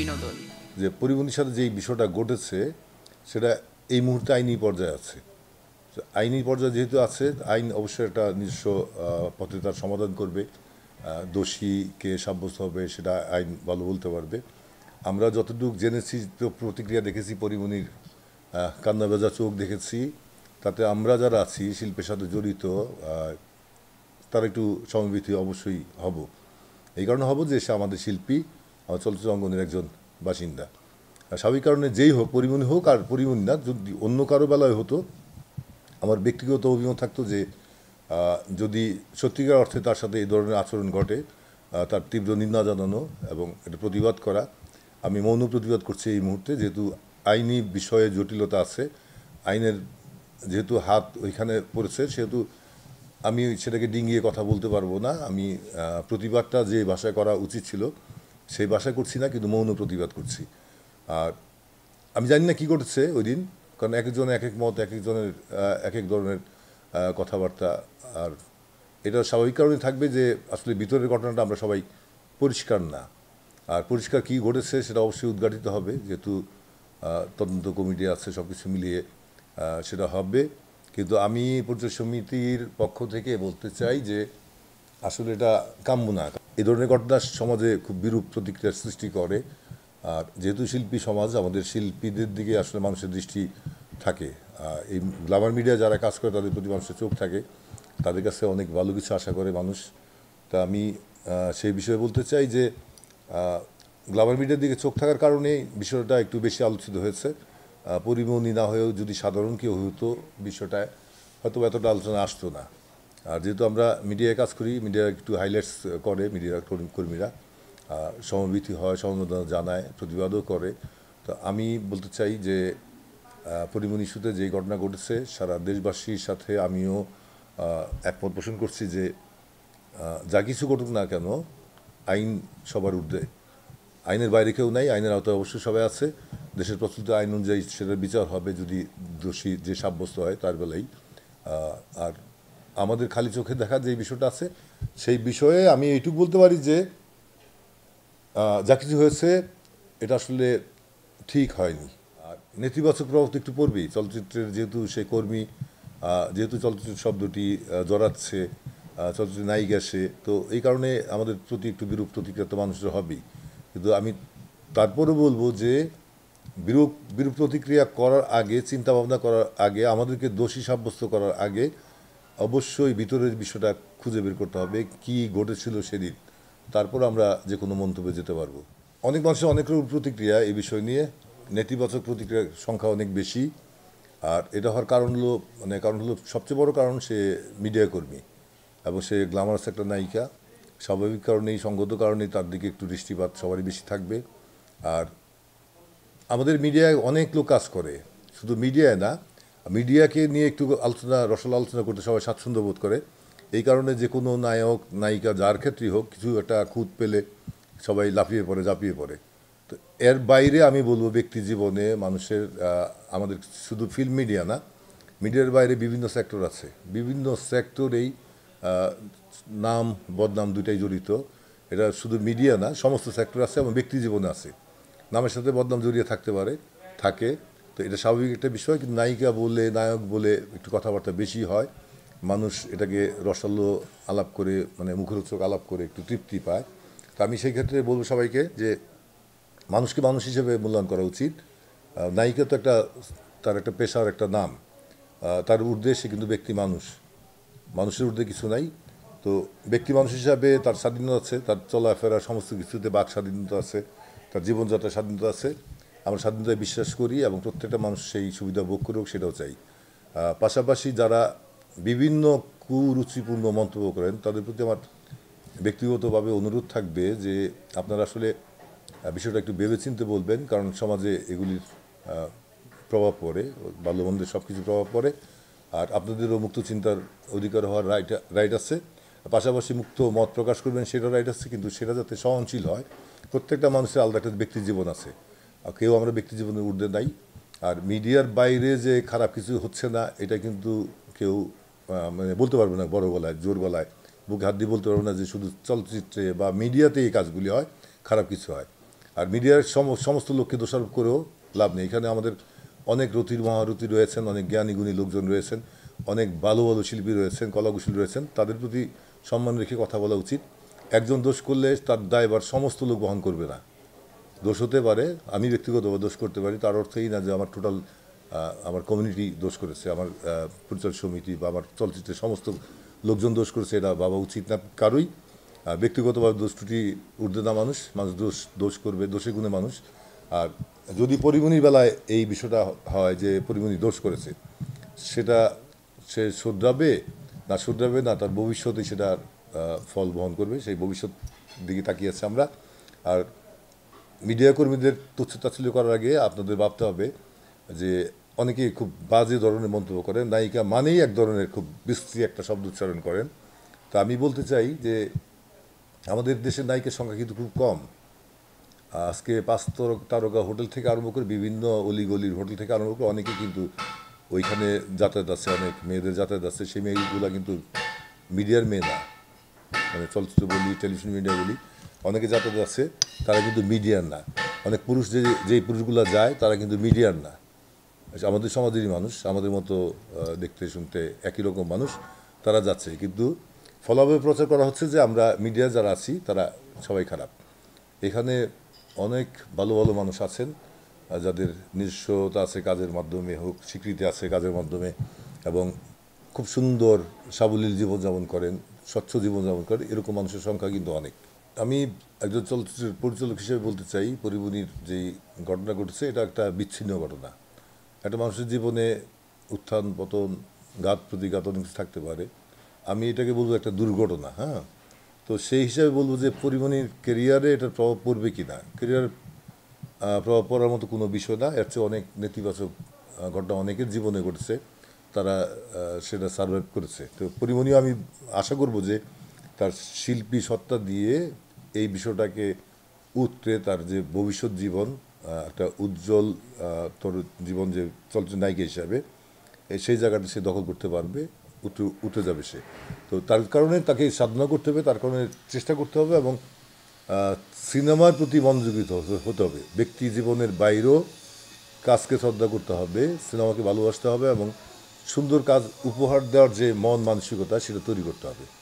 বিনোদন। যে পরিবহনের সাথে যেই বিষয়টা ঘটেছে, সেটা এই মুহূর্তে আইনি পর্যায়ে আছে। আইনি পর্যায়ে যেহেতু আছে, আইন অবশ্যই একটা নিজস্ব পথে তার সমাধান করবে। দোষীকে সাব্যস্ত হবে সেটা আইন ভালো বলতে পারবে। আমরা যতটুকু জেনেছি, তো প্রতিক্রিয়া দেখেছি পরিমণির কান্না ভেজা চোখ দেখেছি। তাতে আমরা যারা আছি, শিল্পের সাথে জড়িত তার একটু সমবেতি অবশ্যই হব। এই কারণে হব যে সে আমাদের শিল্পী আমার চলচ্চিত্র অঙ্গনের একজন বাসিন্দা। আর স্বাভাবিক কারণে যেই হোক পরিমণি হোক আর পরিমণি না, যদি অন্য কারও বেলায় হতো, আমার ব্যক্তিগত অভিমত থাকতো যে যদি সত্যিকার অর্থে তার সাথে এই ধরনের আচরণ ঘটে তার তীব্র নিন্দা জানানো এবং এটা প্রতিবাদ করা, আমি মৌন প্রতিবাদ করছি এই মুহূর্তে, যেহেতু আইনি বিষয়ে জটিলতা আছে, আইনের যেহেতু হাত ওইখানে পড়েছে, সেহেতু আমি সেটাকে ডিঙ্গিয়ে কথা বলতে পারব না। আমি প্রতিবাদটা যে ভাষায় করা উচিত ছিল সেই ভাষায় করছি না, কিন্তু মৌন প্রতিবাদ করছি। আর আমি জানি না কি ঘটেছে ওই দিন, কারণ এক একজনের এক এক মত, এক একজনের এক এক ধরনের কথাবার্তা। আর এটা স্বাভাবিক কারণে থাকবে যে আসলে ভিতরের ঘটনাটা আমরা সবাই পরিষ্কার না। আর পরিষ্কার কি ঘটেছে সেটা অবশ্যই উদ্ঘাটিত হবে, যেহেতু তদন্ত কমিটি আছে সব কিছু মিলিয়ে সেটা হবে। কিন্তু আমি পরিচয় সমিতির পক্ষ থেকে বলতে চাই যে আসলে এটা কাম্য না। এই ধরনের ঘটনা সমাজে খুব বিরূপ প্রতিক্রিয়ার সৃষ্টি করে। আর যেহেতু শিল্পী সমাজ, আমাদের শিল্পীদের দিকে আসলে মানুষের দৃষ্টি থাকে। এই গ্লামার মিডিয়া যারা কাজ করে, তাদের প্রতি মানুষের চোখ থাকে। তাদের কাছে অনেক ভালো কিছু আশা করে মানুষ। তা আমি সেই বিষয়ে বলতে চাই যে গ্লামার মিডিয়ার দিকে চোখ থাকার কারণে বিষয়টা একটু বেশি আলোচিত হয়েছে। পরিমণি না হয়েও যদি সাধারণ কেউ হতো, বিষয়টায় হয়তো এতটা আলোচনা আসতো না। আর যেহেতু আমরা মিডিয়ায় কাজ করি মিডিয়া একটু হাইলাইটস করে মিডিয়া কর্মীরা। সমবেতি হয়, সমবেদনা জানায়, প্রতিবাদও করে। তো আমি বলতে চাই যে পরিমণি ইস্যুতে যে ঘটনা ঘটেছে, সারা দেশবাসীর সাথে আমিও একমত পোষণ করছি যে যা কিছু ঘটুক না কেন, আইন সবার ঊর্ধ্বে। আইনের বাইরে কেউ নাই, আইনের আওতায় অবশ্যই সবাই আছে। দেশের প্রচলিত আইন অনুযায়ী সেটার বিচার হবে যদি দোষী যে সাব্যস্ত হয় তার বেলাই আর আমাদের খালি চোখে দেখা যে বিষয়টা আছে, সেই বিষয়ে আমি এইটুকু বলতে পারি যে যা কিছু হয়েছে, এটা আসলে ঠিক হয়নি। আর নেতিবাচক প্রভাব তো একটু পড়বেই। চলচ্চিত্রের যেহেতু সে কর্মী যেহেতু চলচ্চিত্র শব্দটি জড়াচ্ছে চলচ্চিত্র নায়িকা সে, তো এই কারণে আমাদের প্রতি একটু বিরূপ প্রতিক্রিয়া তো মানুষের হবেই। কিন্তু আমি তারপরেও বলব যে, বিরূপ বিরূপ প্রতিক্রিয়া করার আগে চিন্তা ভাবনা করার আগে, আমাদেরকে দোষী সাব্যস্ত করার আগে অবশ্যই ভিতরের বিষয়টা খুঁজে বের করতে হবে, কি ঘটেছিল সেদিন। তারপর আমরা যে কোনো মন্তব্যে যেতে পারব। অনেক মানুষের অনেক রকম প্রতিক্রিয়া এই বিষয় নিয়ে। নেতিবাচক প্রতিক্রিয়ার সংখ্যা অনেক বেশি। আর এটা হওয়ার কারণ হলো মানে কারণ হলো সবচেয়ে বড় কারণ সে মিডিয়া কর্মী এবং সে গ্ল্যামারাস একটা নায়িকা। স্বাভাবিক কারণেই, সঙ্গত কারণেই তার দিকে একটু দৃষ্টিপাত সবারই বেশি থাকবে। আর আমাদের মিডিয়ায় অনেক লোক কাজ করে। শুধু মিডিয়ায় না মিডিয়াকে নিয়ে একটু আলোচনা, রসল আলোচনা করতে সবাই স্বাচ্ছন্দ্য বোধ করে। এই কারণে যে কোনো নায়ক, নায়িকা যার ক্ষেত্রেই হোক, কিছু একটা খুঁত পেলে সবাই লাফিয়ে পড়ে, ঝাঁপিয়ে পড়ে। তো এর বাইরে আমি বলব ব্যক্তি জীবনে মানুষের আমাদের শুধু ফিল্ম মিডিয়া না, মিডিয়ার বাইরে বিভিন্ন সেক্টর আছে। বিভিন্ন সেক্টরেই নাম, বদনাম দুইটাই জড়িত। এটা শুধু মিডিয়া না, সমস্ত সেক্টর আছে এবং ব্যক্তি জীবনে আছে। নামের সাথে বদনাম জড়িয়ে থাকতে পারে, থাকে। তো এটা স্বাভাবিক একটা বিষয়, কিন্তু নায়িকা বলে, নায়ক বলে একটু কথাবার্তা বেশি হয়। মানুষ এটাকে রসালো আলাপ করে মানে মুখরোচক আলাপ করে, একটু তৃপ্তি পায়। তো আমি সেই ক্ষেত্রে বলব সবাইকে যে মানুষকে মানুষ হিসেবে মূল্যায়ন করা উচিত। নায়িকা তো একটা, তার একটা পেশার একটা নাম। তার সে কিন্তু ব্যক্তি মানুষ। মানুষের ঊর্ধ্বে কিছু নাই। তো ব্যক্তি মানুষ হিসাবে তার স্বাধীনতা আছে, তার চলাফেরা সমস্ত কিছুতে বাক স্বাধীনতা আছে, তার জীবনযাত্রার স্বাধীনতা আছে। আমরা স্বাধীনতায় বিশ্বাস করি এবং প্রত্যেকটা মানুষ সেই সুবিধা ভোগ করুক, সেটাও চাই। পাশাপাশি যারা বিভিন্ন কুরুচিপূর্ণ মন্তব্য করেন, তাদের প্রতি আমার ব্যক্তিগতভাবে অনুরোধ থাকবে যে আপনারা আসলে বিষয়টা একটু ভেবেচিন্তে বলবেন, কারণ সমাজে এগুলির প্রভাব পড়ে ভালো মন্দের সব কিছু প্রভাব পড়ে, আর আপনাদেরও মুক্ত চিন্তার অধিকার হওয়ার রাইট রাইট আছে। পাশাপাশি মুক্ত মত প্রকাশ করবেন সেটাও রাইট আছে, কিন্তু সেটা যাতে সহনশীল হয়, প্রত্যেকটা মানুষের আলাদা একটা ব্যক্তি জীবন আছে। কেউ আমরা ব্যক্তি জীবনের ঊর্ধ্বে নাই। আর মিডিয়ার বাইরে যে খারাপ কিছু হচ্ছে না, এটা কিন্তু কেউ মানে বলতে পারবে না বড় গলায়, জোর গলায়। বুকে হাত দিয়ে বলতে পারবে না যে শুধু চলচ্চিত্রে বা মিডিয়াতে এই কাজগুলি হয়, খারাপ কিছু হয়। আর মিডিয়ার সম- সমস্ত লোককে দোষারোপ করেও লাভ নেই। এখানে আমাদের অনেক রতির মহারথী রয়েছেন, অনেক জ্ঞানী গুণী লোকজন রয়েছেন, অনেক ভালো ভালো শিল্পী রয়েছেন, কলাকুশলী রয়েছেন। তাদের প্রতি সম্মান রেখে কথা বলা উচিত। একজন দোষ করলে তার দায়ভার সমস্ত লোক বহন করবে না। দোষ হতে পারে, আমি ব্যক্তিগতভাবে দোষ করতে পারি, তার অর্থ এই না যে আমার টোটাল আমার কমিউনিটি দোষ করেছে, আমার পরিচালক সমিতি বা আমার চলচ্চিত্রের সমস্ত লোকজন দোষ করেছে, এটা ভাবা উচিত না কারোই। ব্যক্তিগতভাবে দোষ ত্রুটি, ঊর্ধ্বে না মানুষ মানুষ দোষ দোষ করবে, দোষে গুণে মানুষ। আর যদি পরিমণির বেলায় এই বিষয়টা হয় যে পরিমণি দোষ করেছে, সেটা সে শুধরাবে, না শুধরাবে না তার ভবিষ্যতে সেটার ফল বহন করবে, সেই ভবিষ্যৎ দিকে তাকিয়ে আছে আমরা। আর মিডিয়া কর্মীদের তুচ্ছ তাচ্ছিল্য করার আগে আপনাদের ভাবতে হবে যে অনেকেই খুব বাজে ধরনের মন্তব্য করেন। নায়িকা মানেই এক ধরনের খুব বিশ্রী একটা শব্দ উচ্চারণ করেন। তা আমি বলতে চাই যে আমাদের দেশের নায়িকার সংখ্যা কিন্তু খুব কম। আজকে পাঁচ তারকা হোটেল থেকে আরম্ভ করে বিভিন্ন অলিগলির হোটেল থেকে আরম্ভ করে অনেকে কিন্তু ওইখানে যাতায়াত আছে, অনেক মেয়েদের যাতায়াত আছে। সেই মেয়েগুলো কিন্তু মিডিয়ার মেয়ে না। মানে চলচ্চিত্র বলি, টেলিভিশন মিডিয়া বলি। অনেকে যাতায়াত আছে, তারা কিন্তু মিডিয়ার না। অনেক পুরুষ যে, যেই পুরুষগুলো যায়, তারা কিন্তু মিডিয়ার না। আমাদের সমাজেরই মানুষ, আমাদের মতো দেখতে শুনতে একই রকম মানুষ, তারা যাচ্ছে। কিন্তু ফলাভাবে প্রচার করা হচ্ছে যে, আমরা মিডিয়া যারা আছি, তারা সবাই খারাপ। এখানে অনেক ভালো ভালো মানুষ আছেন যাদের নিজস্বতা আছে কাজের মাধ্যমে হোক, স্বীকৃতি আছে কাজের মাধ্যমে, এবং খুব সুন্দর, সাবলীল জীবনযাপন করেন, স্বচ্ছ জীবনযাপন করেন, এরকম মানুষের সংখ্যা কিন্তু অনেক। আমি একজন চলচ্চিত্রের পরিচালক হিসেবে বলতে চাই, পরিবহনীর যে ঘটনা ঘটেছে, এটা একটা বিচ্ছিন্ন ঘটনা। একটা মানুষের জীবনে উত্থান, পতন ঘাত প্রতিঘাত অনেক কিছু থাকতে পারে। আমি এটাকে বলব একটা দুর্ঘটনা হ্যাঁ? তো সেই হিসাবে বলব যে পরিবহনীর কেরিয়ারে এটার প্রভাব পড়বে কি না কেরিয়ার প্রভাব পড়ার মতো কোনো বিষয় না। এর চেয়ে অনেক নেতিবাচক ঘটনা অনেকের জীবনে ঘটেছে। তারা সেটা সার্ভাইভ করেছে। তো পরিমণিও আমি আশা করব যে তার শিল্পী সত্তা দিয়ে এই বিষয়টাকে উতরে তার যে ভবিষ্যৎ জীবন একটা উজ্জ্বল তোর জীবন যে চলচ্চিত্র নায়িকা হিসাবে সেই জায়গাটা সে দখল করতে পারবে উঠে উঠে যাবে সে। তো তার কারণে তাকে সাধনা করতে হবে, তার কারণে চেষ্টা করতে হবে এবং সিনেমার প্রতি মনোযোগিত হতে- হতে হবে। ব্যক্তি জীবনের বাইরেও কাজকে শ্রদ্ধা করতে হবে, সিনেমাকে ভালোবাসতে হবে এবং সুন্দর কাজ উপহার দেওয়ার যে মন মানসিকতা, সেটা তৈরি করতে হবে।